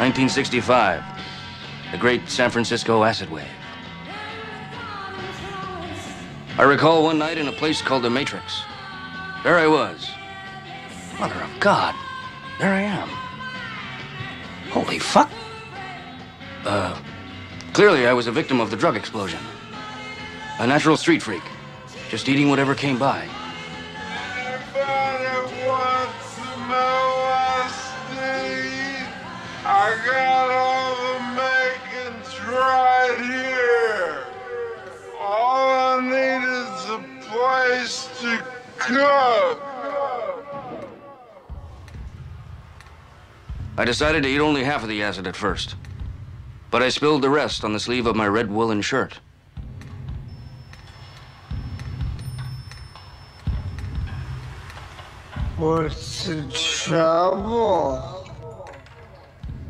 1965. The great San Francisco acid wave. I recall one night in a place called the Matrix. There I was. Mother of God. There I am. Holy fuck. Uh, clearly I was a victim of the drug explosion. A natural street freak. Just eating whatever came by. I got all the makings right here. All I need is a place to cook. I decided to eat only half of the acid at first. But I spilled the rest on the sleeve of my red woolen shirt. What's the trouble?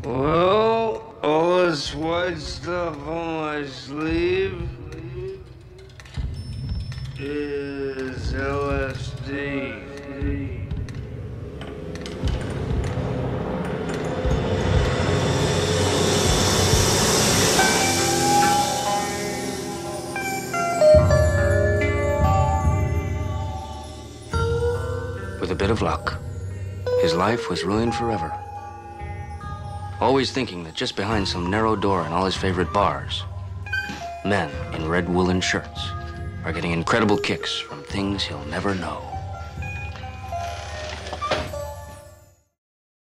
Well, all this white stuff on my sleeve is LSD. With a bit of luck, his life was ruined forever. Always thinking that just behind some narrow door in all his favorite bars, men in red woolen shirts are getting incredible kicks from things he'll never know.